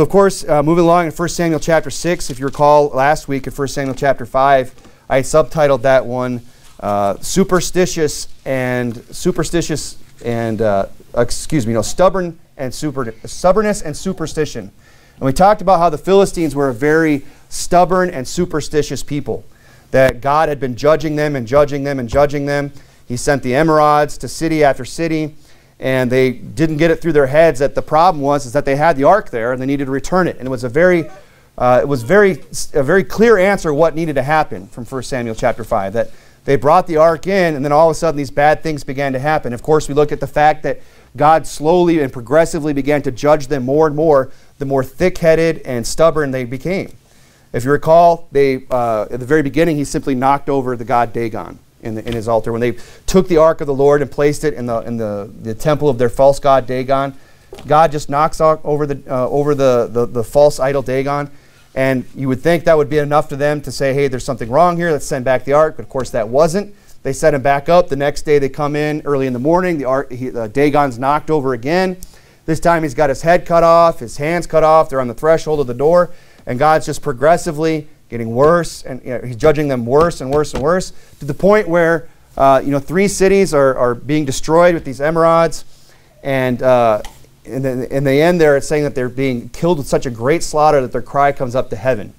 So, of course, uh, moving along in 1 Samuel chapter 6, if you recall last week in 1 Samuel chapter 5, I subtitled that one uh, Superstitious and Superstitious and, uh, excuse me, no, Stubborn and super, Stubbornness and Superstition. And we talked about how the Philistines were a very stubborn and superstitious people, that God had been judging them and judging them and judging them. He sent the emerods to city after city and they didn't get it through their heads that the problem was is that they had the ark there and they needed to return it. And it was a very, uh, it was very, a very clear answer what needed to happen from 1 Samuel chapter 5. That they brought the ark in, and then all of a sudden these bad things began to happen. Of course, we look at the fact that God slowly and progressively began to judge them more and more, the more thick headed and stubborn they became. If you recall, they, uh, at the very beginning, he simply knocked over the god Dagon in, the, in his altar. When they took the ark of the Lord and placed it in the, in the, the temple of their false god Dagon, God just knocks over the, uh, over the, the, the false idol Dagon. And you would think that would be enough to them to say, hey, there's something wrong here, let's send back the ark. But of course, that wasn't. They set him back up. The next day, they come in early in the morning. The ark, he, uh, Dagon's knocked over again. This time, he's got his head cut off, his hands cut off. They're on the threshold of the door. And God's just progressively getting worse, and you know, he's judging them worse and worse and worse to the point where uh, you know three cities are, are being destroyed with these emerods, and uh, in, the, in the end there it's saying that they're being killed with such a great slaughter that their cry comes up to heaven.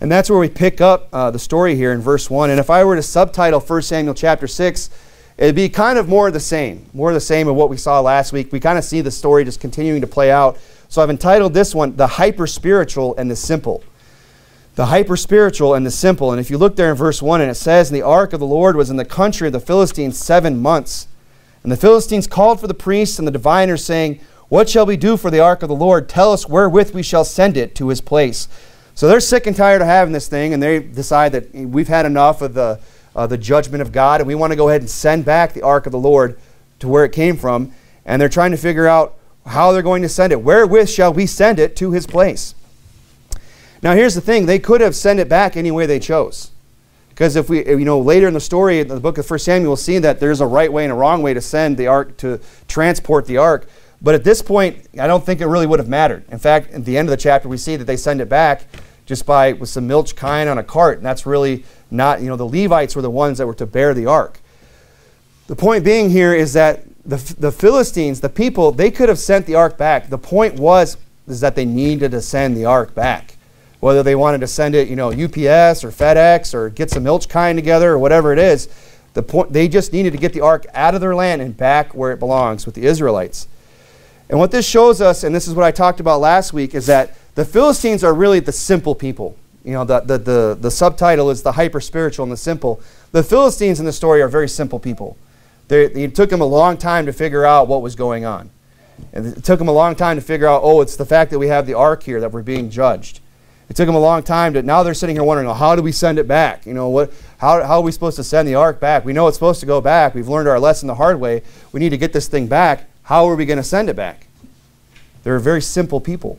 And that's where we pick up uh, the story here in verse 1. And if I were to subtitle 1 Samuel chapter 6, it'd be kind of more of the same, more of the same of what we saw last week. We kind of see the story just continuing to play out. So I've entitled this one, The Hyper Spiritual and the Simple the hyper spiritual and the simple. And if you look there in verse 1, and it says, And the ark of the Lord was in the country of the Philistines seven months. And the Philistines called for the priests and the diviners, saying, What shall we do for the ark of the Lord? Tell us wherewith we shall send it to his place. So they're sick and tired of having this thing, and they decide that we've had enough of the, uh, the judgment of God, and we want to go ahead and send back the ark of the Lord to where it came from. And they're trying to figure out how they're going to send it. Wherewith shall we send it to his place? Now, here's the thing they could have sent it back any way they chose. Because if we, you know, later in the story, in the book of 1 Samuel, we'll see that there's a right way and a wrong way to send the ark, to transport the ark. But at this point, I don't think it really would have mattered. In fact, at the end of the chapter, we see that they send it back just by with some milch kine on a cart. And that's really not, you know, the Levites were the ones that were to bear the ark. The point being here is that the, the Philistines, the people, they could have sent the ark back. The point was is that they needed to send the ark back whether they wanted to send it, you know, UPS or FedEx or get some milch kine together or whatever it is. The point, they just needed to get the ark out of their land and back where it belongs with the Israelites. And what this shows us, and this is what I talked about last week, is that the Philistines are really the simple people. You know, the, the, the, the subtitle is the hyper spiritual and the simple. The Philistines in the story are very simple people. They, it took them a long time to figure out what was going on. And it took them a long time to figure out, oh, it's the fact that we have the ark here that we're being judged. It took them a long time to, now they're sitting here wondering, well, how do we send it back? You know, what, how, how are we supposed to send the ark back? We know it's supposed to go back. We've learned our lesson the hard way. We need to get this thing back. How are we going to send it back? They're very simple people.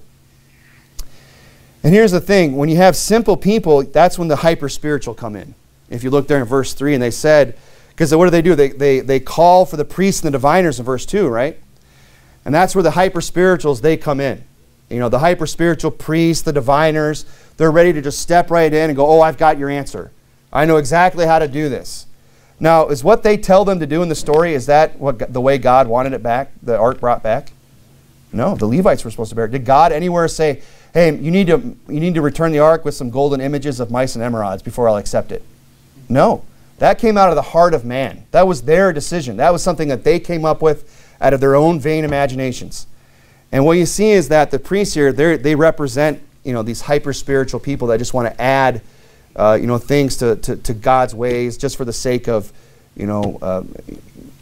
And here's the thing when you have simple people, that's when the hyper spiritual come in. If you look there in verse 3, and they said, because what do they do? They, they, they call for the priests and the diviners in verse 2, right? And that's where the hyper spirituals, they come in. You know, the hyper spiritual priests, the diviners, they're ready to just step right in and go, Oh, I've got your answer. I know exactly how to do this. Now, is what they tell them to do in the story, is that what the way God wanted it back, the ark brought back? No, the Levites were supposed to bear it. Did God anywhere say, hey, you need to, you need to return the ark with some golden images of mice and emerods before I'll accept it? No. That came out of the heart of man. That was their decision. That was something that they came up with out of their own vain imaginations. And what you see is that the priests here, they represent you know, these hyper spiritual people that just want to add uh, you know, things to, to, to, God's ways just for the sake of you know, uh,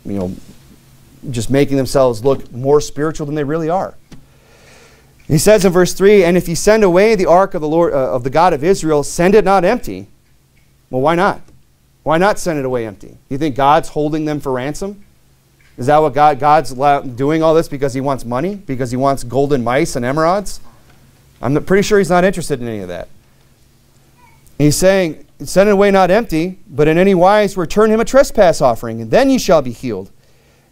you know, just making themselves look more spiritual than they really are. He says in verse 3 And if you send away the ark of the, Lord, uh, of the God of Israel, send it not empty. Well, why not? Why not send it away empty? You think God's holding them for ransom? Is that what God, God's doing all this because he wants money? Because he wants golden mice and emerods? I'm pretty sure he's not interested in any of that. He's saying, Send it away not empty, but in any wise return him a trespass offering, and then ye shall be healed.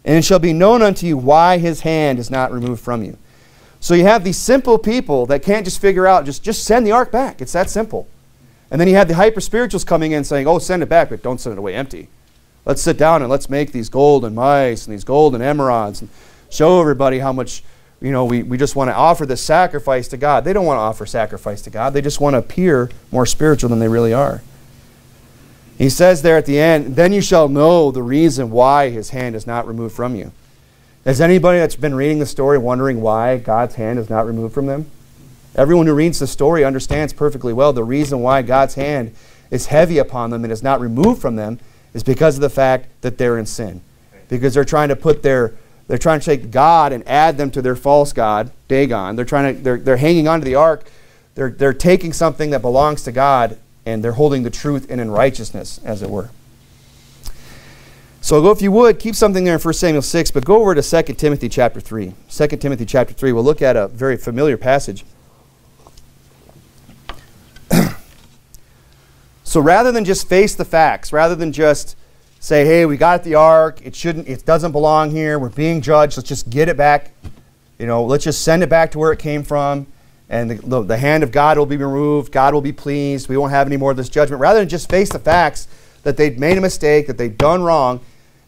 And it shall be known unto you why his hand is not removed from you. So you have these simple people that can't just figure out, just, just send the ark back. It's that simple. And then you have the hyper spirituals coming in saying, oh, send it back, but don't send it away empty. Let's sit down and let's make these golden mice and these golden emerods and show everybody how much, you know, we, we just want to offer this sacrifice to God. They don't want to offer sacrifice to God. They just want to appear more spiritual than they really are. He says there at the end, then you shall know the reason why his hand is not removed from you. Is anybody that's been reading the story wondering why God's hand is not removed from them? Everyone who reads the story understands perfectly well the reason why God's hand is heavy upon them and is not removed from them is because of the fact that they're in sin. Because they're trying to put their they're trying to take God and add them to their false god, Dagon. They're trying to they're, they're hanging onto the ark. They're, they're taking something that belongs to God and they're holding the truth in in righteousness, as it were. So go, if you would, keep something there in 1 Samuel 6, but go over to 2 Timothy chapter 3. 2 Timothy chapter 3, we'll look at a very familiar passage. So rather than just face the facts, rather than just say, hey, we got the ark, it shouldn't, it doesn't belong here, we're being judged, let's just get it back. You know, let's just send it back to where it came from and the, the, the, hand of God will be removed. God will be pleased. We won't have any more of this judgment. Rather than just face the facts that they've made a mistake, that they've done wrong,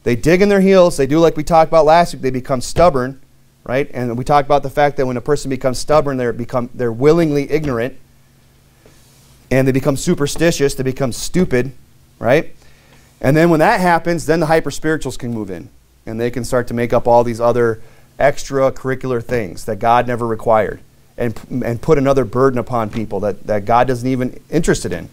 they dig in their heels. They do like we talked about last week. They become stubborn, right? And we talked about the fact that when a person becomes stubborn, they're become they're willingly ignorant, and they become superstitious. They become stupid, right? And then when that happens, then the hyper spirituals can move in, and they can start to make up all these other extracurricular things that God never required and, and put another burden upon people that, that God doesn't even interested in.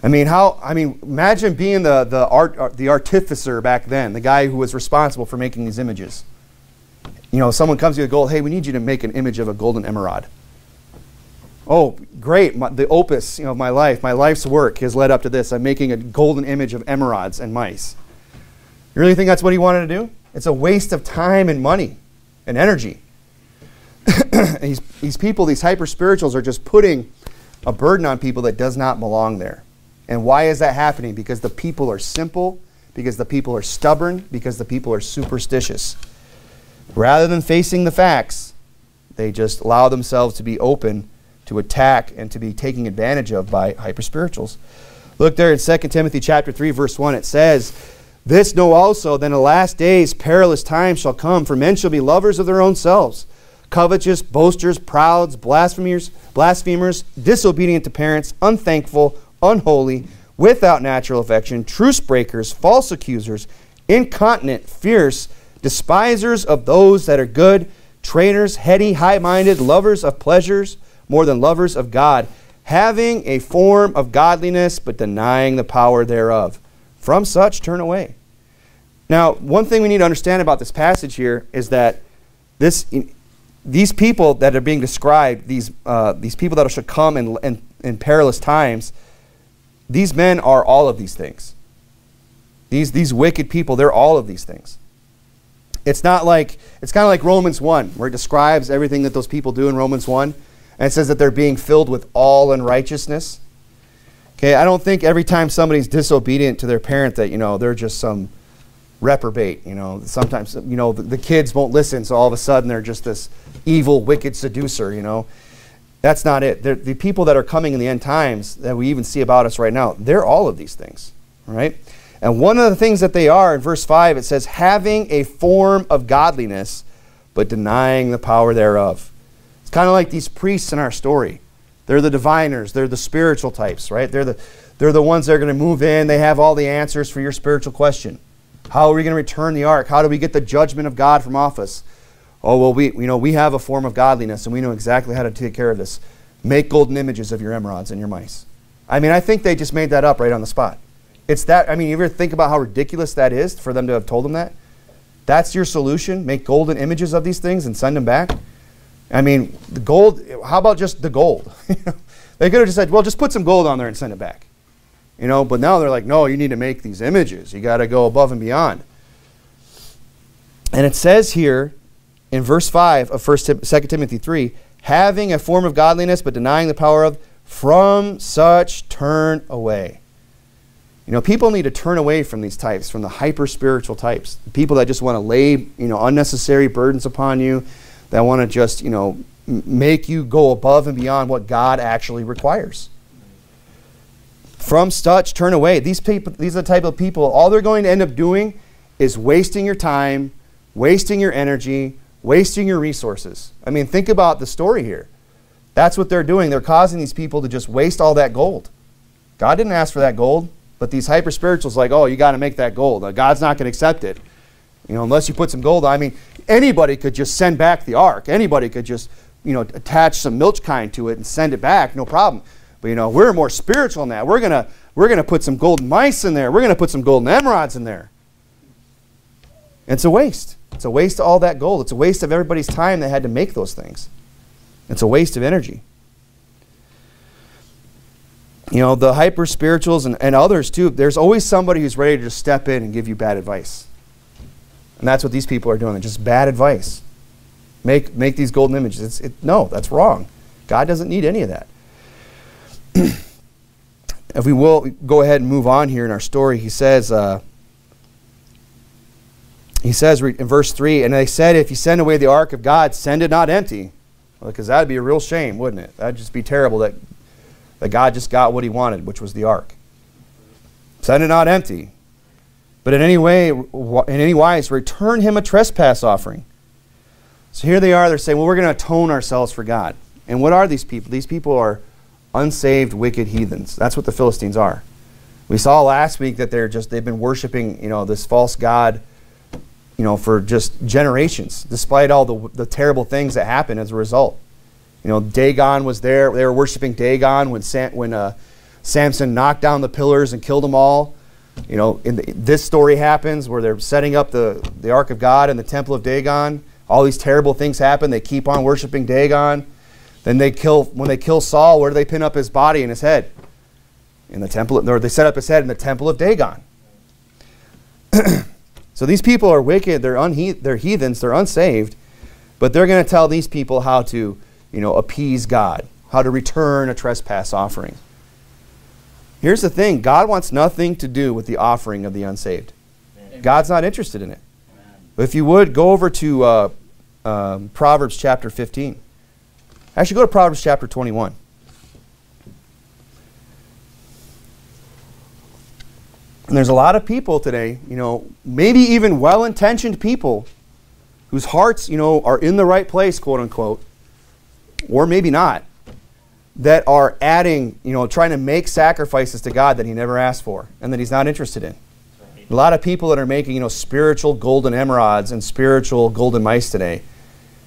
I mean, how? I mean, imagine being the the art uh, the artificer back then, the guy who was responsible for making these images. You know, someone comes to you with gold. Hey, we need you to make an image of a golden emerod. Oh, great! My, the opus, you know, of my life, my life's work has led up to this. I'm making a golden image of emerods and mice. You really think that's what he wanted to do? It's a waste of time and money and energy. these, these people, these hyper spirituals, are just putting a burden on people that does not belong there. And why is that happening? Because the people are simple, because the people are stubborn, because the people are superstitious. Rather than facing the facts, they just allow themselves to be open to attack and to be taken advantage of by hyperspirituals. Look there in 2 Timothy chapter 3 verse 1 it says, "This know also that in the last days perilous times shall come, for men shall be lovers of their own selves, covetous, boasters, prouds, blasphemers, blasphemers, disobedient to parents, unthankful, unholy, without natural affection, truce breakers, false accusers, incontinent, fierce, despisers of those that are good, traitors, heady, high minded, lovers of pleasures more than lovers of God, having a form of godliness but denying the power thereof. From such turn away. Now, one thing we need to understand about this passage here is that this these people that are being described, these, uh, these people that should come in, in, in perilous times, these men are all of these things. These, these wicked people, they're all of these things. It's not like, it's kind of like Romans 1, where it describes everything that those people do in Romans 1. And it says that they're being filled with all unrighteousness. Okay, I don't think every time somebody's disobedient to their parent that, you know, they're just some reprobate. You know, sometimes you know the, the, kids won't listen, so all of a sudden they're just this evil, wicked seducer. You know, that's not it. They're, the people that are coming in the end times that we even see about us right now, they're all of these things, right? And one of the things that they are in verse five, it says, having a form of godliness, but denying the power thereof. Kind of like these priests in our story. They're the diviners. They're the spiritual types, right? They're the they're the ones that are going to move in. They have all the answers for your spiritual question. How are we going to return the ark? How do we get the judgment of God from office? Oh, well, we, you know, we have a form of godliness and we know exactly how to take care of this. Make golden images of your emerods and your mice. I mean, I think they just made that up right on the spot. It's that, I mean, you ever think about how ridiculous that is for them to have told them that? That's your solution? Make golden images of these things and send them back? I mean, the gold, how about just the gold? they could have just said, well, just put some gold on there and send it back. You know, but now they're like, no, you need to make these images. You got to go above and beyond. And it says here in verse 5 of 1 Tim- 2 Timothy 3 having a form of godliness but denying the power of, from such turn away. You know, people need to turn away from these types, from the hyper spiritual types. People that just want to lay, you know, unnecessary burdens upon you. That want to just, you know, make you go above and beyond what God actually requires. From such, turn away. These people, these are the type of people, all they're going to end up doing is wasting your time, wasting your energy, wasting your resources. I mean, think about the story here. That's what they're doing. They're causing these people to just waste all that gold. God didn't ask for that gold, but these hyper spirituals like, oh, you got to make that gold. God's not going to accept it. You know, unless you put some gold. I mean, anybody could just send back the ark. Anybody could just, you know, attach some milch kine to it and send it back, no problem. But you know, we're more spiritual that. We're gonna we're gonna put some golden mice in there. We're gonna put some golden emerods in there. It's a waste. It's a waste of all that gold. It's a waste of everybody's time that had to make those things. It's a waste of energy. You know, the hyper spirituals and, and others too, there's always somebody who's ready to step in and give you bad advice. And that's what these people are doing. They're just bad advice. Make, make these golden images. It's, it, no, that's wrong. God doesn't need any of that. if we will go ahead and move on here in our story, he says, uh, he says in verse 3 And they said, If you send away the ark of God, send it not empty. Because well, that'd be a real shame, wouldn't it? That'd just be terrible that, that God just got what he wanted, which was the ark. Send it not empty. But in any way, in any wise, return him a trespass offering. So here they are, they're saying, well, we're going to atone ourselves for God. And what are these people? These people are unsaved, wicked heathens. That's what the Philistines are. We saw last week that they're just, they've been worshiping, you know, this false God you know, for just generations, despite all the, the terrible things that happened as a result. You know, Dagon was there. They were worshiping Dagon when, Sam, when uh, Samson knocked down the pillars and killed them all. You know, in the, this story happens where they're setting up the, the Ark of God in the temple of Dagon. All these terrible things happen. They keep on worshiping Dagon. Then they kill, when they kill Saul, where do they pin up his body and his head? In the temple, or they set up his head in the temple of Dagon. So these people are wicked, they're, unhe- they're heathens, they're unsaved, but they're going to tell these people how to, you know, appease God, how to return a trespass offering. Here's the thing God wants nothing to do with the offering of the unsaved. Amen. God's not interested in it. Amen. But if you would, go over to uh, um, Proverbs chapter 15. Actually, go to Proverbs chapter 21. And there's a lot of people today, you know, maybe even well intentioned people whose hearts, you know, are in the right place, quote unquote, or maybe not, that are adding, you know, trying to make sacrifices to God that He never asked for and that He's not interested in. A lot of people that are making, you know, spiritual golden emerods and spiritual golden mice today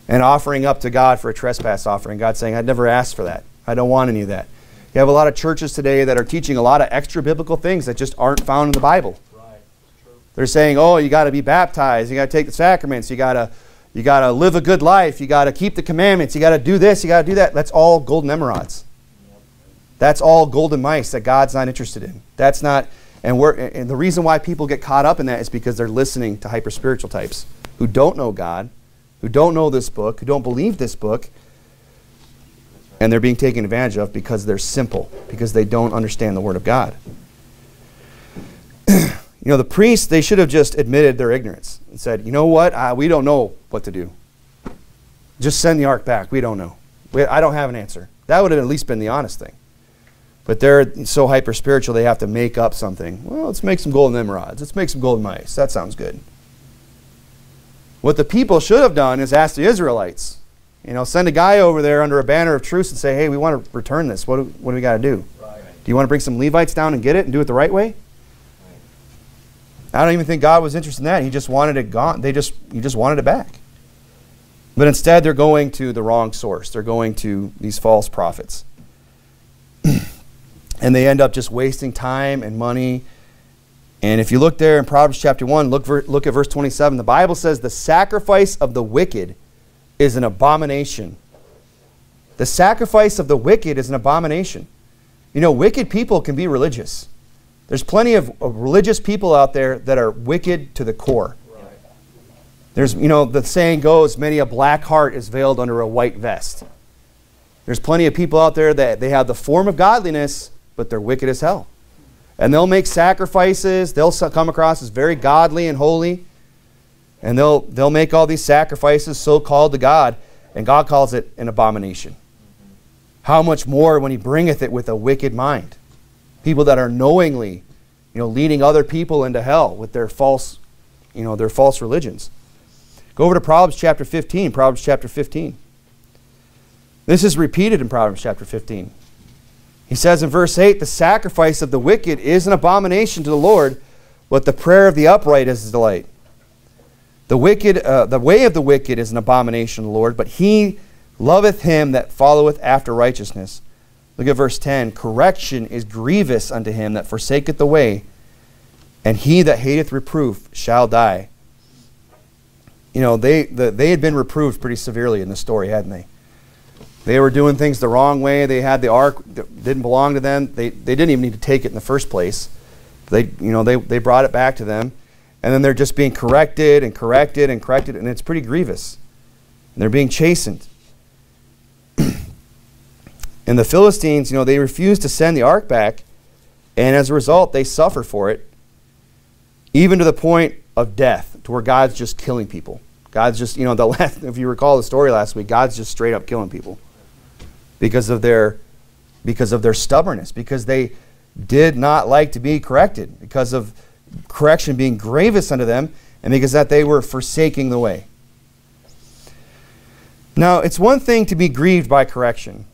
and offering up to God for a trespass offering. God saying, I'd never asked for that. I don't want any of that. You have a lot of churches today that are teaching a lot of extra biblical things that just aren't found in the Bible. Right. They're saying, "Oh, you got to be baptized. You got to take the sacraments. You got to you got to live a good life. You got to keep the commandments. You got to do this. You got to do that." That's all golden emerods. That's all golden mice that God's not interested in. That's not and we're and the reason why people get caught up in that is because they're listening to hyper spiritual types who don't know God, who don't know this book, who don't believe this book, and they're being taken advantage of because they're simple, because they don't understand the Word of God. you know, the priests, they should have just admitted their ignorance and said, you know what, uh, we don't know what to do. Just send the ark back. We don't know. We, I don't have an answer. That would have at least been the honest thing. But they're so hyper spiritual, they have to make up something. Well, let's make some golden emerods. Let's make some golden mice. That sounds good. What the people should have done is ask the Israelites, you know, send a guy over there under a banner of truce and say, hey, we want to return this. What do, what do we got to do? Right. Do you want to bring some Levites down and get it and do it the right way? I don't even think God was interested in that. He just wanted it gone. They just, he just wanted it back. But instead, they're going to the wrong source. They're going to these false prophets. and they end up just wasting time and money. And if you look there in Proverbs chapter 1, look, look at verse 27. The Bible says, The sacrifice of the wicked is an abomination. The sacrifice of the wicked is an abomination. You know, wicked people can be religious. There's plenty of, of religious people out there that are wicked to the core. There's, you know, the saying goes, many a black heart is veiled under a white vest. There's plenty of people out there that they have the form of godliness, but they're wicked as hell. And they'll make sacrifices. They'll come across as very godly and holy and they'll they'll make all these sacrifices so called to God, and God calls it an abomination. How much more when he bringeth it with a wicked mind? People that are knowingly, you know, leading other people into hell with their false, you know, their false religions. Go over to Proverbs chapter 15, Proverbs chapter 15. This is repeated in Proverbs chapter 15. He says in verse 8, The sacrifice of the wicked is an abomination to the Lord, but the prayer of the upright is his delight. The wicked, uh, the way of the wicked is an abomination to the Lord, but he loveth him that followeth after righteousness. Look at verse 10. Correction is grievous unto him that forsaketh the way, and he that hateth reproof shall die. You know, they, the, they had been reproved pretty severely in the story, hadn't they? They were doing things the wrong way. They had the ark that didn't belong to them. They, they didn't even need to take it in the first place. They, you know, they, they brought it back to them. And then they're just being corrected and corrected and corrected, and it's pretty grievous. And they're being chastened. and the Philistines, you know, they refuse to send the ark back, and as a result, they suffer for it, even to the point of death, to where God's just killing people. God's just, you know, the last, if you recall the story last week, God's just straight up killing people because of their because of their stubbornness, because they did not like to be corrected, because of correction being grievous unto them, and because that they were forsaking the way. Now, it's one thing to be grieved by correction,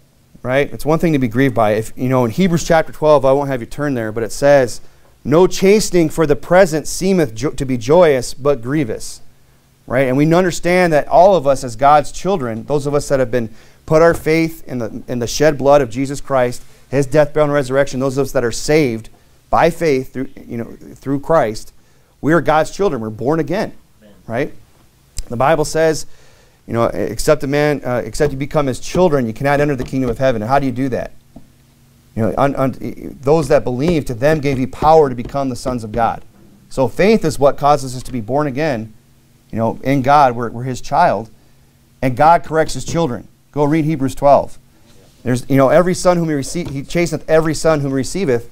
right? It's one thing to be grieved by. If you know, in Hebrews chapter 12, I won't have you turn there, but it says, "No chastening for the present seemeth jo- to be joyous, but grievous." Right? And we understand that all of us as God's children, those of us that have been put our faith in the in the shed blood of Jesus Christ, his death, burial, and resurrection, those of us that are saved, by faith through, you know, through Christ, we are God's children. We're born again, Amen. right? The Bible says, you know, except a man, uh, except you become his children, you cannot enter the kingdom of heaven. And how do you do that? You know, un, un, those that believe, to them gave he power to become the sons of God. So faith is what causes us to be born again. You know, in God, we're, we're his child, and God corrects his children. Go read Hebrews 12. There's, you know, every son whom he receive, he chasteneth every son whom he receiveth,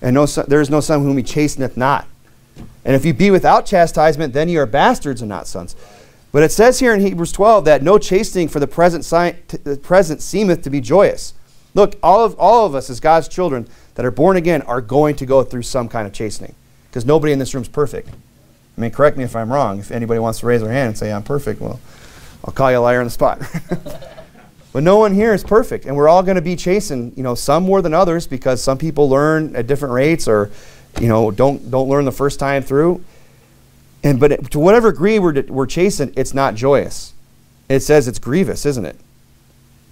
and no son, there is no son whom he chasteneth not. And if you be without chastisement, then ye are bastards and not sons. But it says here in Hebrews 12 that no chastening for the present, the present seemeth to be joyous. Look, all of, all of us as God's children that are born again are going to go through some kind of chastening because nobody in this room is perfect. I mean, correct me if I'm wrong. If anybody wants to raise their hand and say, I'm perfect, well, I'll call you a liar on the spot. But no one here is perfect, and we're all going to be chasing, you know, some more than others because some people learn at different rates or, you know, don't don't learn the first time through. And but it, to whatever degree we're we're chasing, it's not joyous. It says it's grievous, isn't it?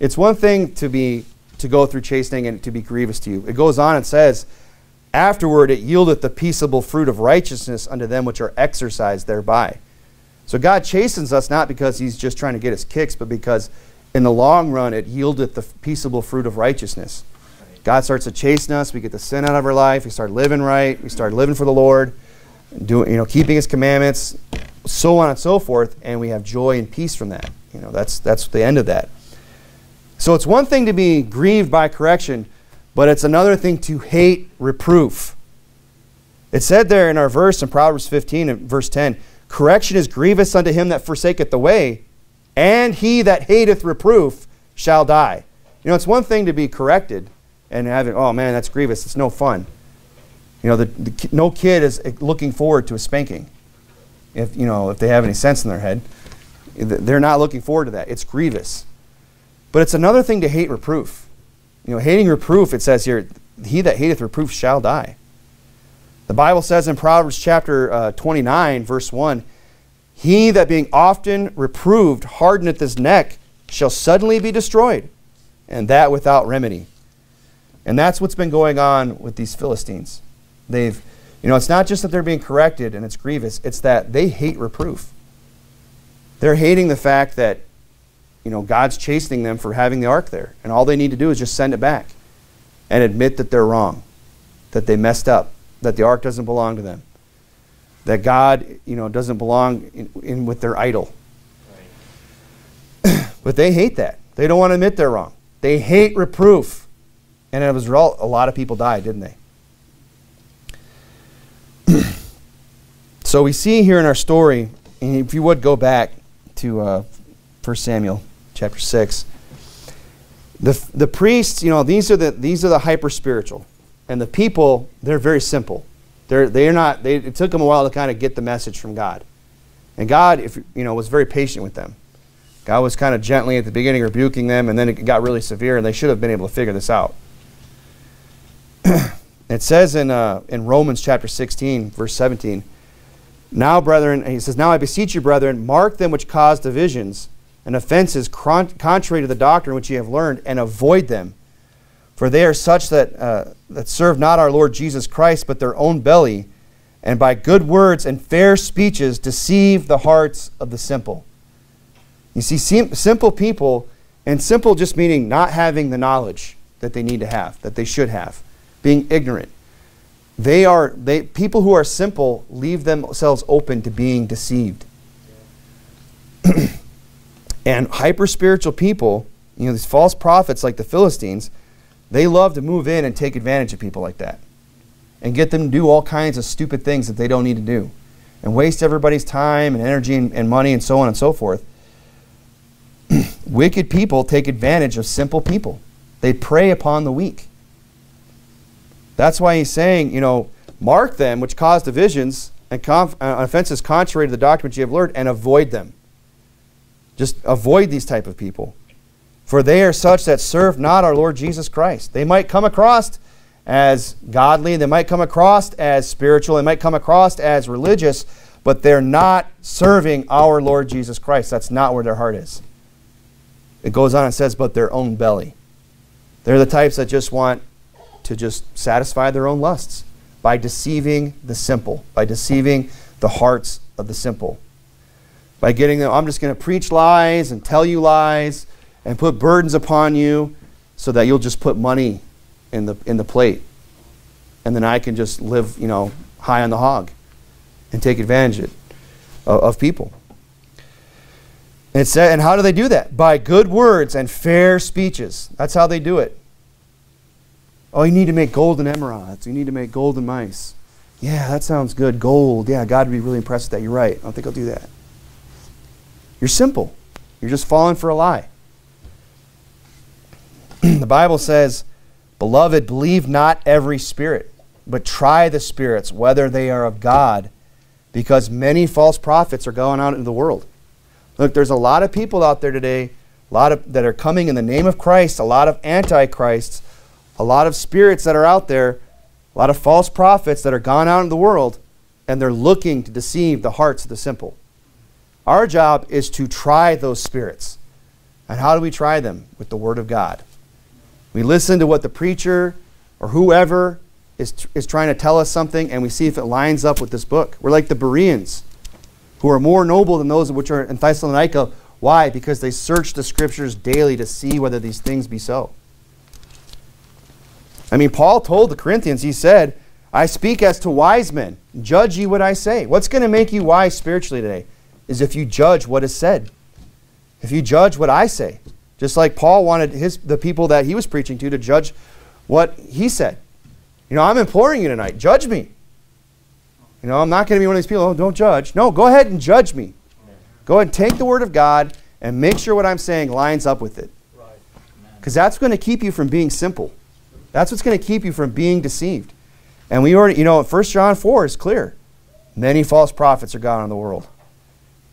It's one thing to be to go through chastening and to be grievous to you. It goes on and says, afterward it yieldeth the peaceable fruit of righteousness unto them which are exercised thereby. So God chastens us not because He's just trying to get us kicks, but because in the long run, it yieldeth the peaceable fruit of righteousness. God starts to chasten us. We get the sin out of our life. We start living right. We start living for the Lord, doing, you know, keeping His commandments, so on and so forth, and we have joy and peace from that. You know, that's that's the end of that. So it's one thing to be grieved by correction, but it's another thing to hate reproof. It said there in our verse in Proverbs 15 and verse 10, correction is grievous unto him that forsaketh the way, and he that hateth reproof shall die. You know, it's one thing to be corrected and having, oh man, that's grievous. It's no fun. You know, the, the, no kid is looking forward to a spanking. If you know, if they have any sense in their head, they're not looking forward to that. It's grievous. But it's another thing to hate reproof. You know, hating reproof, it says here, he that hateth reproof shall die. The Bible says in Proverbs chapter uh, 29, verse 1, he that being often reproved hardeneth his neck shall suddenly be destroyed, and that without remedy. And that's what's been going on with these Philistines. They've, you know, it's not just that they're being corrected and it's grievous, it's that they hate reproof. They're hating the fact that, you know, God's chastening them for having the ark there. And all they need to do is just send it back and admit that they're wrong, that they messed up, that the ark doesn't belong to them that God, you know, doesn't belong in, in with their idol. Right. but they hate that. They don't want to admit they're wrong. They hate reproof. And as a result, a lot of people died, didn't they? so we see here in our story, and if you would go back to uh, 1 Samuel chapter 6. The, the priests, you know, these are the, these are the hyper spiritual. And the people, they're very simple. They're, they're not, they, it took them a while to kind of get the message from God. And God, if, you know, was very patient with them. God was kind of gently at the beginning rebuking them, and then it got really severe, and they should have been able to figure this out. it says in, uh, in Romans chapter 16, verse 17, Now, brethren, he says, Now I beseech you, brethren, mark them which cause divisions and offenses contrary to the doctrine which ye have learned, and avoid them. For they are such that, uh, that serve not our Lord Jesus Christ, but their own belly, and by good words and fair speeches deceive the hearts of the simple. You see, sim- simple people, and simple just meaning not having the knowledge that they need to have, that they should have, being ignorant. They are they people who are simple leave themselves open to being deceived. and hyper spiritual people, you know, these false prophets like the Philistines, they love to move in and take advantage of people like that and get them to do all kinds of stupid things that they don't need to do and waste everybody's time and energy and, and money and so on and so forth. Wicked people take advantage of simple people. They prey upon the weak. That's why he's saying, you know, mark them which cause divisions and uh, offenses contrary to the doctrine which you have learned and avoid them. Just avoid these type of people. For they are such that serve not our Lord Jesus Christ. They might come across as godly, they might come across as spiritual, they might come across as religious, but they're not serving our Lord Jesus Christ. That's not where their heart is. It goes on and says, but their own belly. They're the types that just want to just satisfy their own lusts by deceiving the simple, by deceiving the hearts of the simple. By getting them, I'm just going to preach lies and tell you lies and put burdens upon you so that you'll just put money in the, in the plate. And then I can just live, you know, high on the hog and take advantage of, of people. And, said, and how do they do that? By good words and fair speeches. That's how they do it. Oh, you need to make golden emerods. You need to make golden mice. Yeah, that sounds good. Gold. Yeah, God would be really impressed with that. You're right. I don't think I'll do that. You're simple. You're just falling for a lie. the Bible says, Beloved, believe not every spirit, but try the spirits, whether they are of God, because many false prophets are going out into the world. Look, there's a lot of people out there today, a lot of that are coming in the name of Christ, a lot of antichrists, a lot of spirits that are out there, a lot of false prophets that are gone out in the world, and they're looking to deceive the hearts of the simple. Our job is to try those spirits. And how do we try them? With the Word of God. We listen to what the preacher or whoever is, is trying to tell us something and we see if it lines up with this book. We're like the Bereans, who are more noble than those which are in Thessalonica. Why? Because they search the scriptures daily to see whether these things be so. I mean, Paul told the Corinthians, he said, I speak as to wise men. Judge ye what I say. What's going to make you wise spiritually today is if you judge what is said. If you judge what I say. Just like Paul wanted his, the people that he was preaching to to judge what he said. You know, I'm imploring you tonight, judge me. You know, I'm not going to be one of these people, oh, don't judge. No, go ahead and judge me. Go ahead and take the word of God and make sure what I'm saying lines up with it. Because that's going to keep you from being simple. That's what's going to keep you from being deceived. And we already, you know, 1 John 4 is clear. Many false prophets are gone in the world.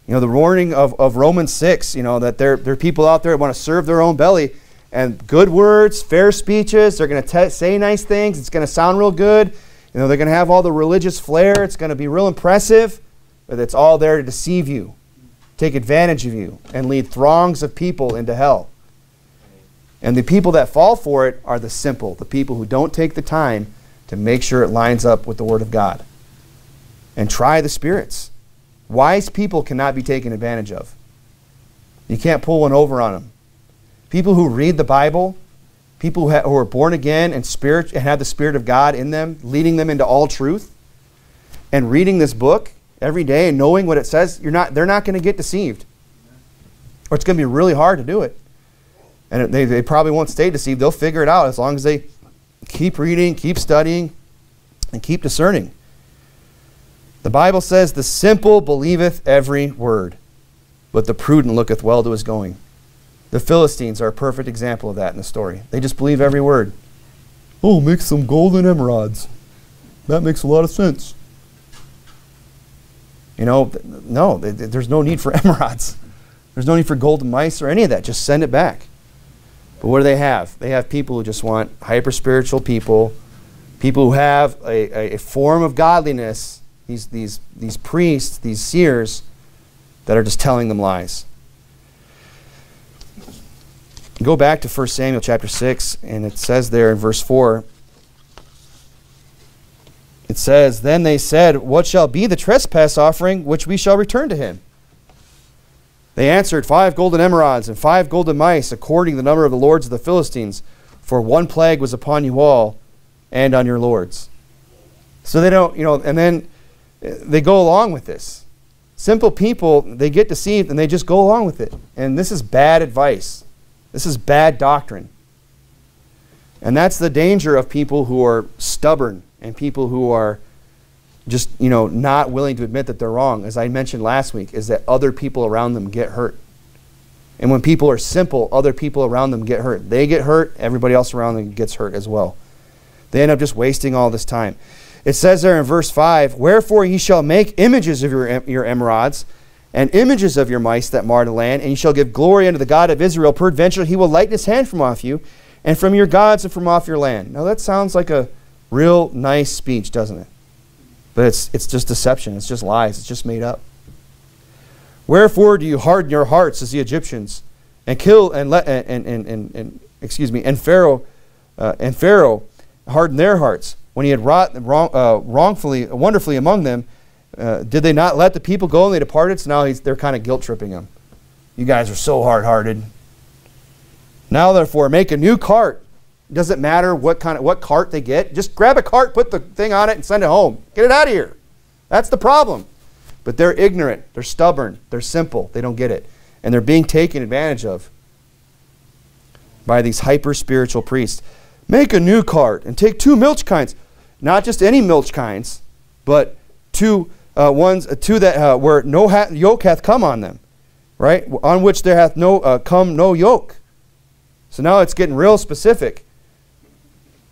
You know, the warning of, of Romans 6, you know, that there, there are people out there that want to serve their own belly. And good words, fair speeches, they're going to say nice things. It's going to sound real good. You know, they're going to have all the religious flair. It's going to be real impressive. But it's all there to deceive you, take advantage of you, and lead throngs of people into hell. And the people that fall for it are the simple, the people who don't take the time to make sure it lines up with the Word of God. And try the spirits. Wise people cannot be taken advantage of. You can't pull one over on them. People who read the Bible, people who, who are born again and spirit and have the Spirit of God in them, leading them into all truth, and reading this book every day and knowing what it says, you're not, they're not going to get deceived. Or it's going to be really hard to do it. And they, they probably won't stay deceived. They'll figure it out as long as they keep reading, keep studying, and keep discerning. The Bible says, The simple believeth every word, but the prudent looketh well to his going. The Philistines are a perfect example of that in the story. They just believe every word. Oh, make some golden emerods. That makes a lot of sense. You know, no, th- th- there's no need for emerods. There's no need for golden mice or any of that. Just send it back. But what do they have? They have people who just want hyper spiritual people, people who have a, a, a form of godliness, these, these, these priests, these seers, that are just telling them lies. Go back to 1 Samuel chapter 6, and it says there in verse 4 it says, Then they said, What shall be the trespass offering which we shall return to him? They answered, Five golden emerods and five golden mice, according to the number of the lords of the Philistines, for one plague was upon you all and on your lords. So they don't, you know, and then uh, they go along with this. Simple people, they get deceived and they just go along with it. And this is bad advice. This is bad doctrine. And that's the danger of people who are stubborn and people who are just you know not willing to admit that they're wrong as i mentioned last week is that other people around them get hurt. And when people are simple other people around them get hurt. They get hurt everybody else around them gets hurt as well. They end up just wasting all this time. It says there in verse 5 wherefore ye shall make images of your, your emerods and images of your mice that mar the land and ye shall give glory unto the god of israel. Peradventure he will lighten his hand from off you and from your gods and from off your land. Now that sounds like a real nice speech doesn't it but it's, it's just deception. It's just lies. It's just made up. Wherefore do you harden your hearts as the Egyptians, and kill and let and, and, and, and excuse me and Pharaoh uh, and Pharaoh hardened their hearts when he had wrought wrong, uh, wrongfully, wonderfully among them. Uh, did they not let the people go and they departed? So now he's, they're kind of guilt tripping them. You guys are so hard hearted. Now therefore make a new cart doesn't matter what kind of what cart they get. Just grab a cart, put the thing on it, and send it home. Get it out of here. That's the problem. But they're ignorant, they're stubborn, they're simple, they don't get it. And they're being taken advantage of by these hyper spiritual priests. Make a new cart and take two milch kinds. Not just any milch kinds, but two uh, ones, uh, two that uh, where no ha- yoke hath come on them, right? On which there hath no uh, come no yoke. So now it's getting real specific.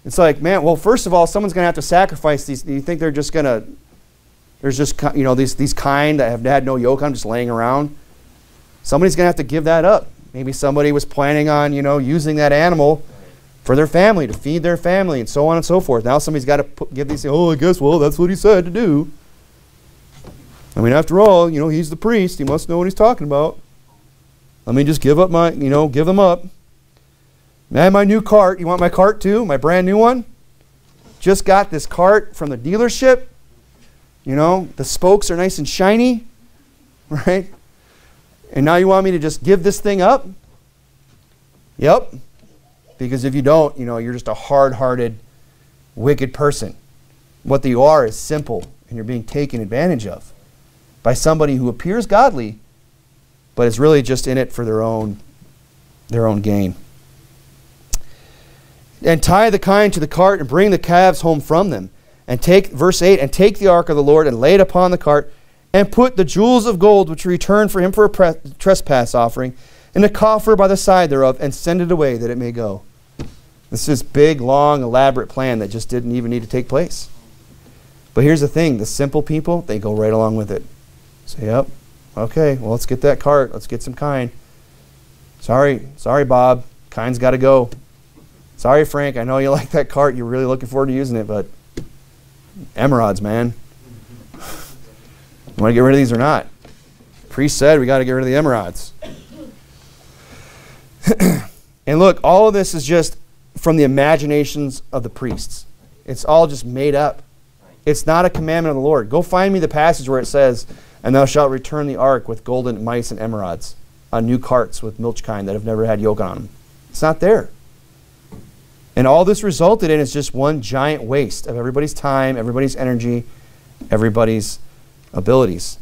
It's like, man, well, first of all, someone's going to have to sacrifice these. You think they're just going to, there's just, you know, these, these kind that have had no yoke on just laying around? Somebody's going to have to give that up. Maybe somebody was planning on, you know, using that animal for their family, to feed their family, and so on and so forth. Now somebody's got to give these, oh, I guess, well, that's what he said to do. I mean, after all, you know, he's the priest. He must know what he's talking about. Let me just give up my, you know, give them up. Man, my new cart. You want my cart too? My brand new one? Just got this cart from the dealership. You know, the spokes are nice and shiny, right? And now you want me to just give this thing up? Yep. Because if you don't, you know, you're just a hard hearted, wicked person. What you are is simple, and you're being taken advantage of by somebody who appears godly, but is really just in it for their own, their own gain and tie the kine to the cart and bring the calves home from them. And take, verse 8, and take the ark of the Lord and lay it upon the cart and put the jewels of gold which returned for him for a trespass offering in a coffer by the side thereof and send it away that it may go. This is big, long, elaborate plan that just didn't even need to take place. But here's the thing the simple people, they go right along with it. Say, yep, okay, well, let's get that cart. Let's get some kine. Sorry, sorry, Bob. Kine's got to go. Sorry, Frank. I know you like that cart. You're really looking forward to using it, but emerods, man. you want to get rid of these or not? Priest said we got to get rid of the emerods. and look, all of this is just from the imaginations of the priests. It's all just made up. It's not a commandment of the Lord. Go find me the passage where it says, And thou shalt return the ark with golden mice and emerods on new carts with milch kine that have never had yoke on them. It's not there. And all this resulted in is just one giant waste of everybody's time, everybody's energy, everybody's abilities.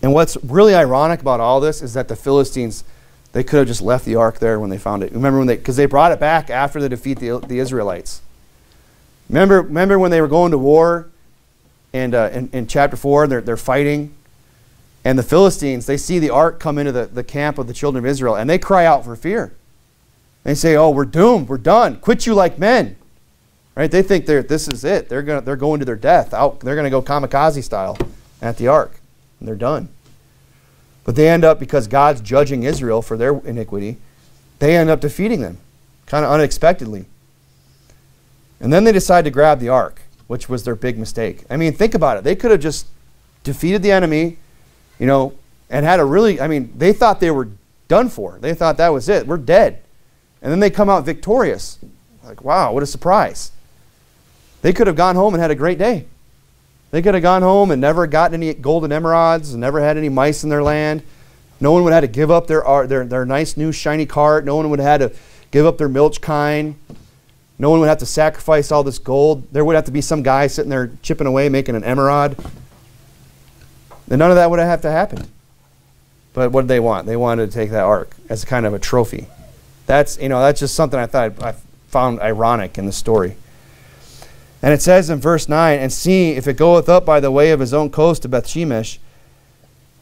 And what's really ironic about all this is that the Philistines, they could have just left the ark there when they found it. Remember when they, because they brought it back after the defeat the, the Israelites. Remember, remember when they were going to war and uh, in, in chapter 4, they're, they're fighting And the Philistines, they see the ark come into the, the camp of the children of Israel and they cry out for fear. They say, Oh, we're doomed. We're done. Quit you like men. Right? They think they're, this is it. They're, gonna, they're going to their death. Out, they're going to go kamikaze style at the ark. And they're done. But they end up, because God's judging Israel for their iniquity, they end up defeating them kind of unexpectedly. And then they decide to grab the ark, which was their big mistake. I mean, think about it. They could have just defeated the enemy, you know, and had a really, I mean, they thought they were done for. They thought that was it. We're dead. And then they come out victorious. Like, wow, what a surprise. They could have gone home and had a great day. They could have gone home and never gotten any golden emerods and never had any mice in their land. No one would have had to give up their, their, their nice new shiny cart. No one would have had to give up their milch kine. No one would have to sacrifice all this gold. There would have to be some guy sitting there chipping away making an emerod. Then none of that would have to happen. But what did they want? They wanted to take that ark as kind of a trophy. That's, you know, that's just something I thought I found ironic in the story. And it says in verse 9, And see, if it goeth up by the way of his own coast to Bethshemesh,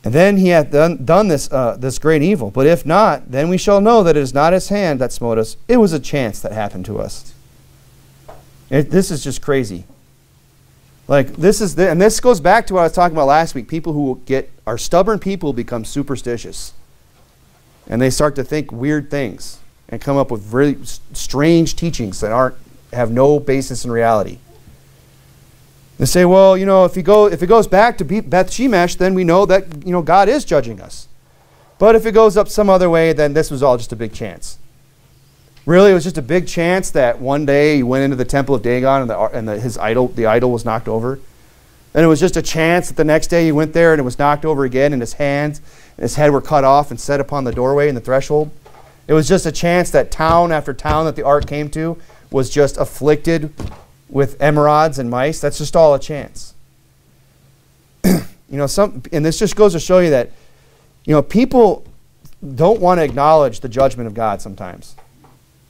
and then he hath done, done this, uh, this great evil. But if not, then we shall know that it is not his hand that smote us. It was a chance that happened to us. It, this is just crazy. Like this is the, and this goes back to what I was talking about last week. People who get are stubborn people become superstitious. And they start to think weird things and come up with really strange teachings that aren't have no basis in reality. They say, well, you know, if, you go, if it goes back to Beth Shemesh, then we know that, you know, God is judging us. But if it goes up some other way, then this was all just a big chance. Really, it was just a big chance that one day he went into the temple of Dagon and, the, and the, his idol, the idol was knocked over. And it was just a chance that the next day he went there and it was knocked over again and his hands and his head were cut off and set upon the doorway and the threshold. It was just a chance that town after town that the ark came to was just afflicted with emerods and mice. That's just all a chance. you know, some, and this just goes to show you that, you know, people don't want to acknowledge the judgment of God sometimes.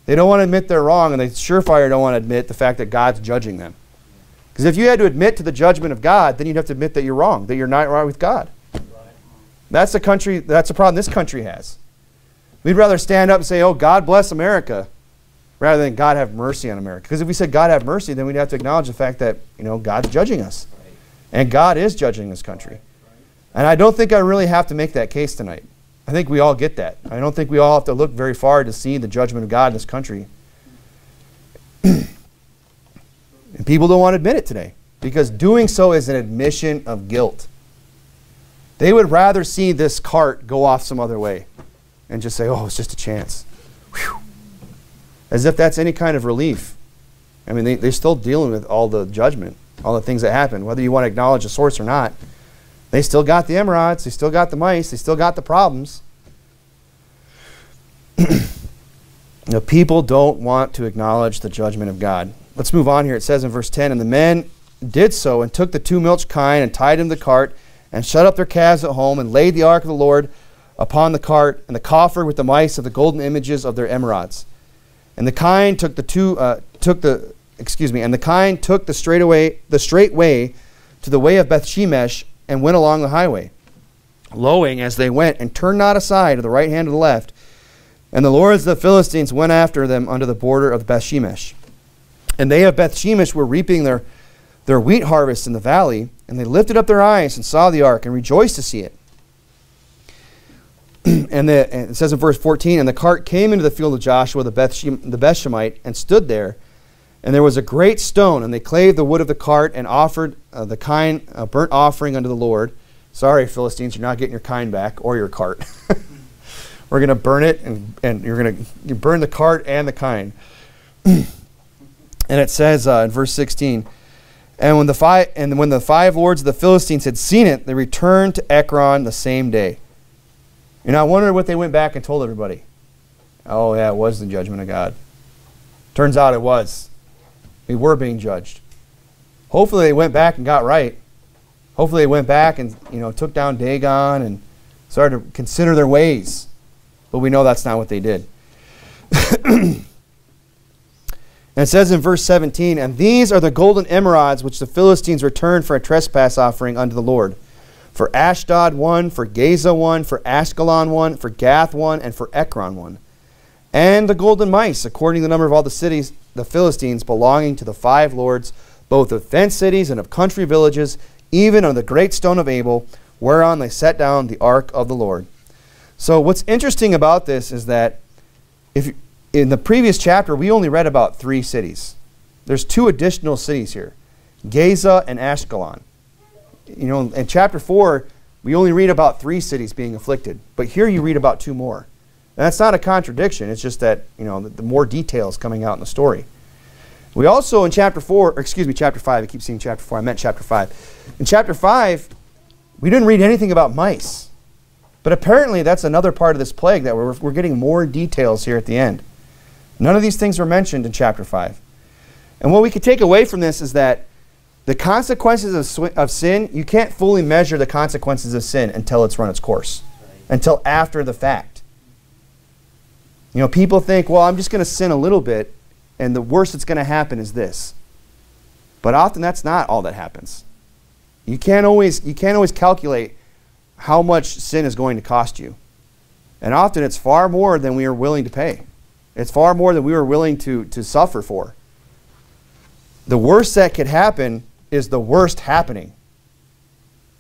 They don't want to admit they're wrong, and they surefire don't want to admit the fact that God's judging them. Because if you had to admit to the judgment of God, then you'd have to admit that you're wrong, that you're not right with God. That's the country. That's the problem this country has. We'd rather stand up and say, "Oh, God bless America," rather than God have mercy on America. Because if we said God have mercy, then we'd have to acknowledge the fact that you know God's judging us, and God is judging this country. And I don't think I really have to make that case tonight. I think we all get that. I don't think we all have to look very far to see the judgment of God in this country. and people don't want to admit it today because doing so is an admission of guilt. They would rather see this cart go off some other way and just say, oh, it's just a chance. Whew. As if that's any kind of relief. I mean, they, they're still dealing with all the judgment, all the things that happen, whether you want to acknowledge the source or not. They still got the emerods, they still got the mice, they still got the problems. the people don't want to acknowledge the judgment of God. Let's move on here. It says in verse 10 And the men did so and took the two milch kine and tied him to the cart and shut up their calves at home and laid the ark of the Lord upon the cart and the coffer with the mice of the golden images of their emerods. And the kine took the two uh, took the excuse me, and the kine took the straight away the straight way to the way of Bethshemesh and went along the highway, lowing as they went, and turned not aside to the right hand or the left. And the lords of the Philistines went after them under the border of Bethshemesh. And they of Bethshemesh were reaping their, their wheat harvest in the valley, and they lifted up their eyes and saw the ark and rejoiced to see it. and, the, and, it says in verse 14, and the cart came into the field of Joshua the, Bethshem, the Bethshemite and stood there. And there was a great stone, and they clave the wood of the cart and offered uh, the kine uh, burnt offering unto the Lord. Sorry, Philistines, you're not getting your kine back or your cart. We're going to burn it, and, and you're going to burn the cart and the kine. and it says uh, in verse 16, and when the five and when the five lords of the Philistines had seen it, they returned to Ekron the same day. And I wonder what they went back and told everybody. Oh yeah, it was the judgment of God. Turns out it was. We were being judged. Hopefully they went back and got right. Hopefully they went back and you know took down Dagon and started to consider their ways. But we know that's not what they did. and it says in verse 17, And these are the golden emerods which the Philistines returned for a trespass offering unto the Lord. For Ashdod one, for Gaza one, for Ashkelon one, for Gath one, and for Ekron one. And the golden mice, according to the number of all the cities, the Philistines, belonging to the five lords, both of fenced cities and of country villages, even on the great stone of Abel, whereon they set down the ark of the Lord. So what's interesting about this is that if in the previous chapter we only read about three cities. There's two additional cities here, Gaza and Ashkelon. You know, in chapter 4, we only read about three cities being afflicted, but here you read about two more. And that's not a contradiction, it's just that, you know, the, the more details coming out in the story. We also in chapter 4, or excuse me, chapter 5, I keep saying chapter 4, I meant chapter 5. In chapter 5, we didn't read anything about mice. But apparently that's another part of this plague that we're, we're getting more details here at the end. None of these things were mentioned in chapter 5. And what we could take away from this is that the consequences of, of sin, you can't fully measure the consequences of sin until it's run its course, until after the fact. You know, people think, well, I'm just going to sin a little bit, and the worst that's going to happen is this. But often that's not all that happens. You can't always, you can't always calculate how much sin is going to cost you. And often it's far more than we are willing to pay. It's far more than we were willing to, to suffer for. The worst that could happen is the worst happening.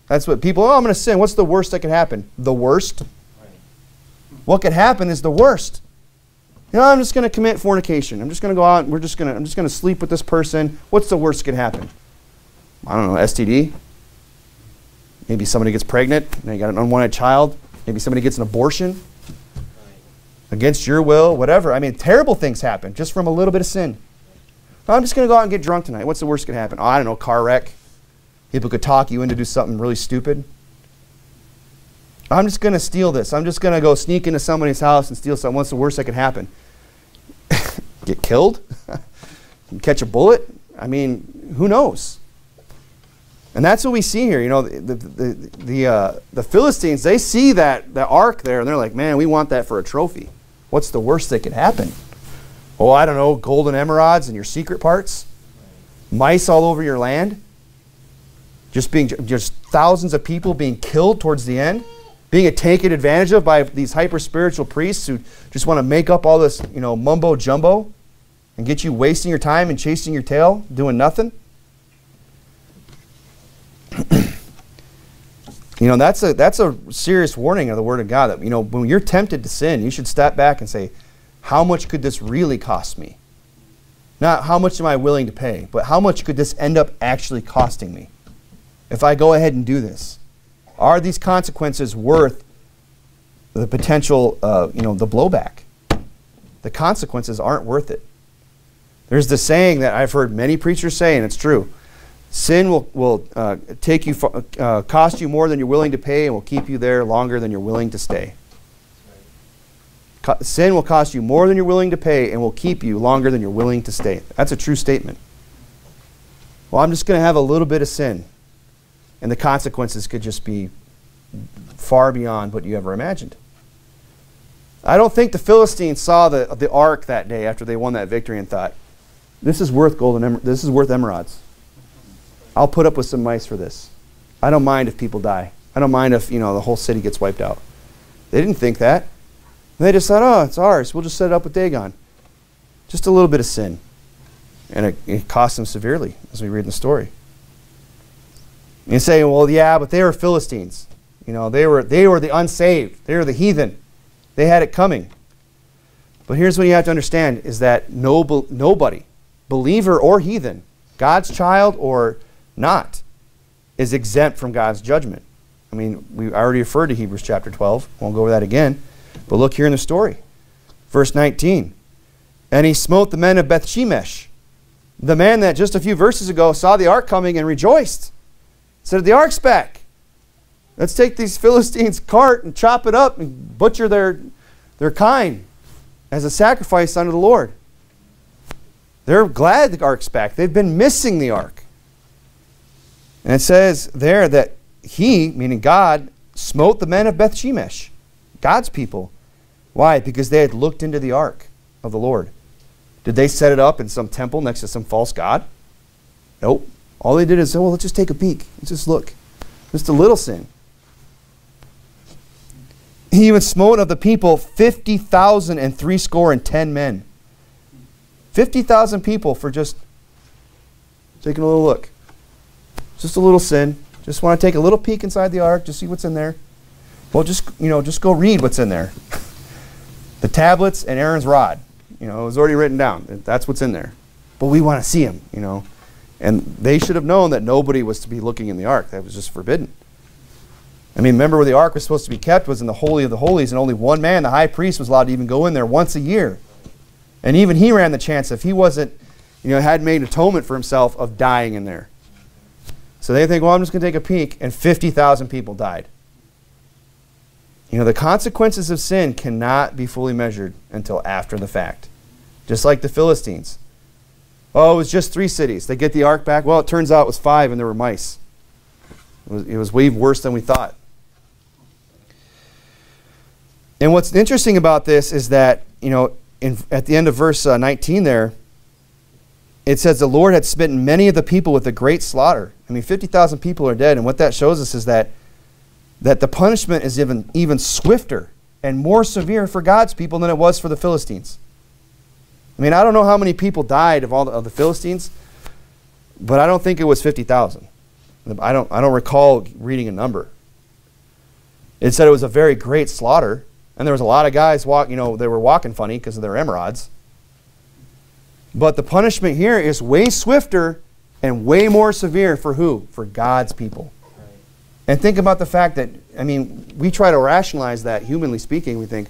That's what people, oh, I'm going to sin. What's the worst that could happen? The worst. What could happen is the worst. You know, I'm just going to commit fornication. I'm just going to go out and we're just going to, I'm just going to sleep with this person. What's the worst that could happen? I don't know, STD? Maybe somebody gets pregnant and they got an unwanted child. Maybe somebody gets an abortion against your will, whatever. I mean, terrible things happen just from a little bit of sin. I'm just going to go out and get drunk tonight. What's the worst that could happen? Oh, I don't know, car wreck. People could talk you into do something really stupid. I'm just going to steal this. I'm just going to go sneak into somebody's house and steal something. What's the worst that could happen? get killed? Catch a bullet? I mean, who knows? And that's what we see here. You know, the, the, the, uh, the Philistines, they see that, that ark there, and they're like, man, we want that for a trophy. What's the worst that could happen? Oh, I don't know, golden emerods and your secret parts? Mice all over your land? Just being just thousands of people being killed towards the end? Being taken advantage of by these hyper spiritual priests who just want to make up all this, you know, mumbo jumbo and get you wasting your time and chasing your tail, doing nothing? you know, that's a, that's a serious warning of the Word of God that, you know, when you're tempted to sin, you should step back and say, how much could this really cost me? Not how much am I willing to pay, but how much could this end up actually costing me if I go ahead and do this? Are these consequences worth the potential, uh, you know, the blowback? The consequences aren't worth it. There's the saying that I've heard many preachers say, and it's true. Sin will, will uh, take you, uh, cost you more than you're willing to pay and will keep you there longer than you're willing to stay. Sin will cost you more than you're willing to pay and will keep you longer than you're willing to stay. That's a true statement. Well, I'm just going to have a little bit of sin, and the consequences could just be far beyond what you ever imagined. I don't think the Philistines saw the, the ark that day after they won that victory and thought, this is worth golden this is worth emerods. I'll put up with some mice for this. I don't mind if people die. I don't mind if, you know, the whole city gets wiped out. They didn't think that. They just thought, oh, it's ours. We'll just set it up with Dagon. Just a little bit of sin. And it, it cost them severely, as we read in the story. And you say, well, yeah, but they were Philistines. You know, they were, they were the unsaved. They were the heathen. They had it coming. But here's what you have to understand is that no, nobody, believer or heathen, God's child or not, is exempt from God's judgment. I mean, we already referred to Hebrews chapter 12. Won't go over that again. But look here in the story. Verse 19. And he smote the men of Beth Shemesh, the man that just a few verses ago saw the ark coming and rejoiced. Said, The ark's back. Let's take these Philistines' cart and chop it up and butcher their, their kine as a sacrifice unto the Lord. They're glad the ark's back. They've been missing the ark. And it says there that he, meaning God, smote the men of Beth Shemesh, God's people. Why? Because they had looked into the ark of the Lord. Did they set it up in some temple next to some false god? Nope. All they did is say, well, let's just take a peek. Let's just look. Just a little sin. He even smote of the people fifty thousand and three score and ten men. Fifty thousand people for just taking a little look. Just a little sin. Just want to take a little peek inside the ark, just see what's in there. Well, just you know, just go read what's in there. the tablets and Aaron's rod. You know, it was already written down. That's what's in there. But we want to see him, you know. And they should have known that nobody was to be looking in the ark. That was just forbidden. I mean, remember where the ark was supposed to be kept was in the Holy of the Holies, and only one man, the high priest, was allowed to even go in there once a year. And even he ran the chance, if he wasn't, you know, had made atonement for himself, of dying in there. So they think, well, I'm just going to take a peek, and 50,000 people died. You know, the consequences of sin cannot be fully measured until after the fact. Just like the Philistines. Oh, it was just three cities. They get the ark back. Well, it turns out it was five and there were mice. It was, it was way worse than we thought. And what's interesting about this is that, you know, in, at the end of verse uh, 19 there, it says the Lord had smitten many of the people with a great slaughter. I mean, 50,000 people are dead. And what that shows us is that, that the punishment is even, even swifter and more severe for God's people than it was for the Philistines. I mean, I don't know how many people died of all the, of the Philistines, but I don't think it was 50,000. I don't, I don't recall reading a number. It said it was a very great slaughter, and there was a lot of guys walk, you know, they were walking funny because of their emerods. But the punishment here is way swifter and way more severe for who? For God's people. And think about the fact that, I mean, we try to rationalize that, humanly speaking. We think,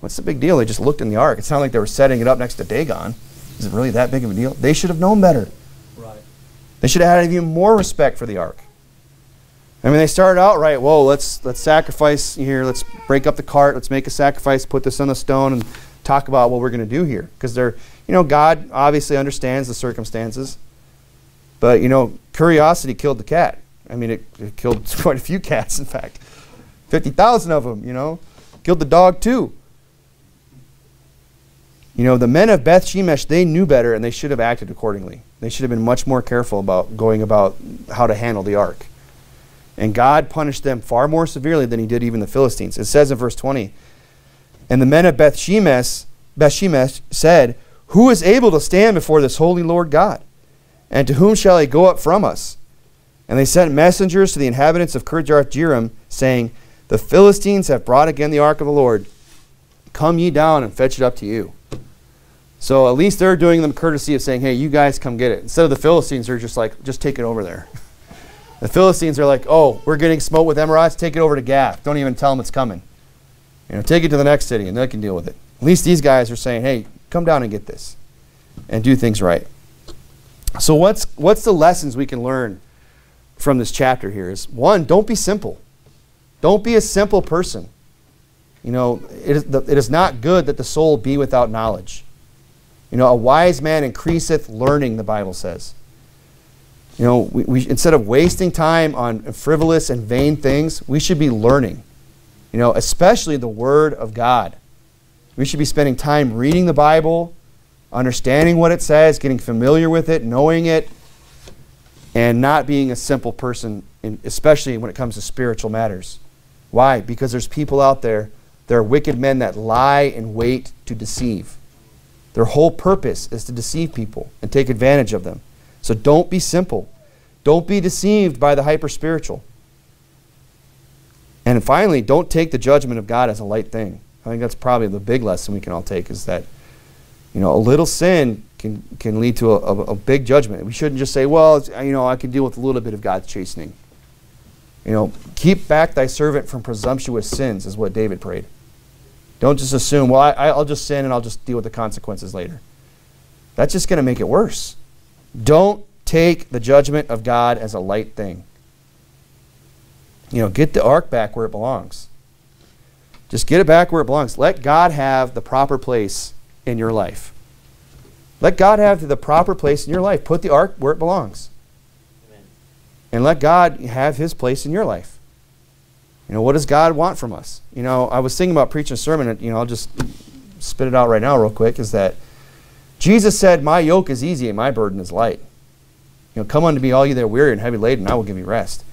what's the big deal? They just looked in the ark. It sounded like they were setting it up next to Dagon. Is it really that big of a deal? They should have known better. Right. They should have had even more respect for the ark. I mean, they started out right. Whoa, let's let's sacrifice here. Let's break up the cart. Let's make a sacrifice. Put this on the stone and talk about what we're going to do here. Because they're, you know, God obviously understands the circumstances, but you know, curiosity killed the cat. I mean, it, it killed quite a few cats. In fact, fifty thousand of them. You know, killed the dog too. You know, the men of Beth Shemesh, they knew better and they should have acted accordingly. They should have been much more careful about going about how to handle the ark. And God punished them far more severely than he did even the Philistines. It says in verse 20, And the men of Beth Shemesh, Beth Shemesh said, Who is able to stand before this holy Lord God? And to whom shall he go up from us? And they sent messengers to the inhabitants of Kirjath Jearim, saying, The Philistines have brought again the ark of the Lord. Come ye down and fetch it up to you. So at least they're doing them courtesy of saying, hey, you guys come get it. Instead of the Philistines, they're just like, just take it over there. the Philistines are like, oh, we're getting smote with emerods, take it over to Gath. Don't even tell them it's coming. You know, take it to the next city and they can deal with it. At least these guys are saying, hey, come down and get this and do things right. So what's what's the lessons we can learn from this chapter here is one, don't be simple. Don't be a simple person. You know, it is, the, it is not good that the soul be without knowledge. You know, a wise man increaseth learning, the Bible says. You know, we, we, instead of wasting time on frivolous and vain things, we should be learning. You know, especially the Word of God. We should be spending time reading the Bible, understanding what it says, getting familiar with it, knowing it, and not being a simple person, in, especially when it comes to spiritual matters. Why? Because there's people out there, there are wicked men that lie and wait to deceive. Their whole purpose is to deceive people and take advantage of them. So don't be simple. Don't be deceived by the hyper spiritual. And finally, don't take the judgment of God as a light thing. I think that's probably the big lesson we can all take is that, you know, a little sin can, can lead to a, a, a big judgment. We shouldn't just say, well, you know, I can deal with a little bit of God's chastening. You know, keep back thy servant from presumptuous sins, is what David prayed. Don't just assume, well, I, will just sin and I'll just deal with the consequences later. That's just going to make it worse. Don't take the judgment of God as a light thing. You know, get the ark back where it belongs. Just get it back where it belongs. Let God have the proper place in your life. Let God have the proper place in your life. Put the ark where it belongs. Amen. And let God have his place in your life. You know, what does God want from us? You know, I was thinking about preaching a sermon, you know, I'll just spit it out right now real quick, is that Jesus said, My yoke is easy and my burden is light. You know, come unto me, all you that are weary and heavy laden, and I will give you rest.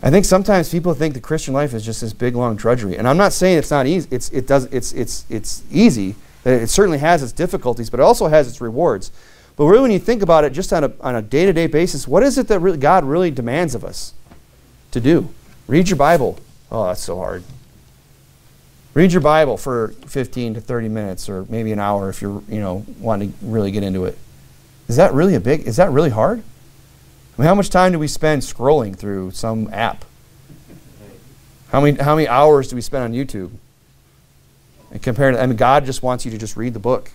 I think sometimes people think the Christian life is just this big long drudgery, and I'm not saying it's not easy. It's it does it's it's it's easy. It certainly has its difficulties, but it also has its rewards. But really, when you think about it, just on a on a day to day basis, what is it that really God really demands of us to do? Read your Bible. Oh, that's so hard. Read your Bible for 15 to 30 minutes, or maybe an hour if you're you know wanting to really get into it. Is that really a big? Is that really hard? I mean, how much time do we spend scrolling through some app? How many, how many hours do we spend on YouTube? And compared I mean, God just wants you to just read the book.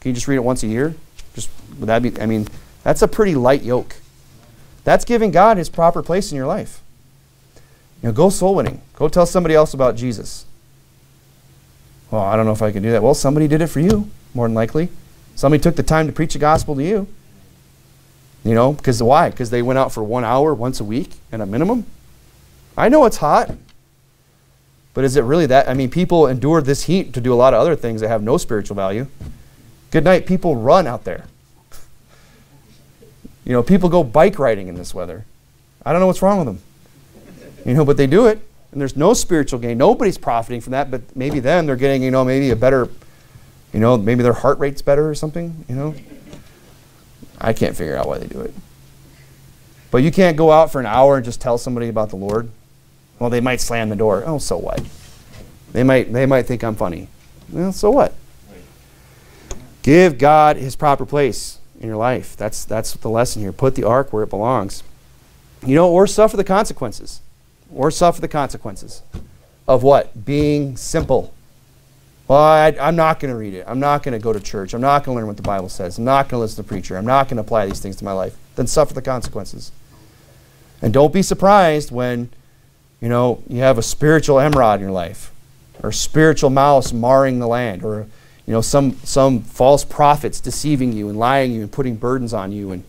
Can you just read it once a year? Just, would that be, I mean, that's a pretty light yoke. That's giving God his proper place in your life. You know, go soul winning. Go tell somebody else about Jesus. Well, I don't know if I can do that. Well, somebody did it for you, more than likely. Somebody took the time to preach the gospel to you. You know, because why? Because they went out for one hour once a week at a minimum? I know it's hot. But is it really that? I mean, people endure this heat to do a lot of other things that have no spiritual value. Good night, people run out there. You know, people go bike riding in this weather. I don't know what's wrong with them. You know, but they do it. And there's no spiritual gain. Nobody's profiting from that, but maybe then they're getting, you know, maybe a better, you know, maybe their heart rate's better or something, you know. I can't figure out why they do it. But you can't go out for an hour and just tell somebody about the Lord. Well, they might slam the door. Oh, so what? They might they might think I'm funny. Well, so what? Give God his proper place in your life. That's that's the lesson here. Put the ark where it belongs. You know, or suffer the consequences. Or suffer the consequences of what? Being simple. Well, I, am not going to read it. I'm not going to go to church. I'm not going to learn what the Bible says. I'm not going to listen to the preacher. I'm not going to apply these things to my life. Then suffer the consequences. And don't be surprised when, you know, you have a spiritual emerod in your life, or spiritual mouse marring the land, or you know, some some false prophets deceiving you and lying you and putting burdens on you and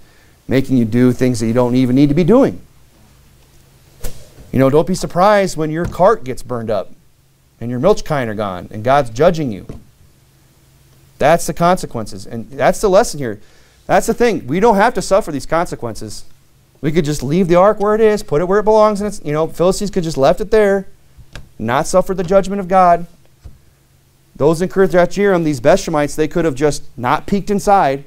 making you do things that you don't even need to be doing. You know, don't be surprised when your cart gets burned up and your milch kine are gone, and God's judging you. That's the consequences. And that's the lesson here. That's the thing. We don't have to suffer these consequences. We could just leave the ark where it is, put it where it belongs, and it's, you know, Philistines could just left it there, not suffer the judgment of God. Those in Kiriath Jearim, these Bethshemites, they could have just not peeked inside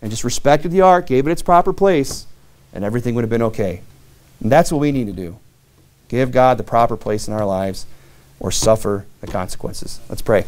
and just respected the ark, gave it its proper place, and everything would have been okay. And that's what we need to do. Give God the proper place in our lives or suffer the consequences. Let's pray.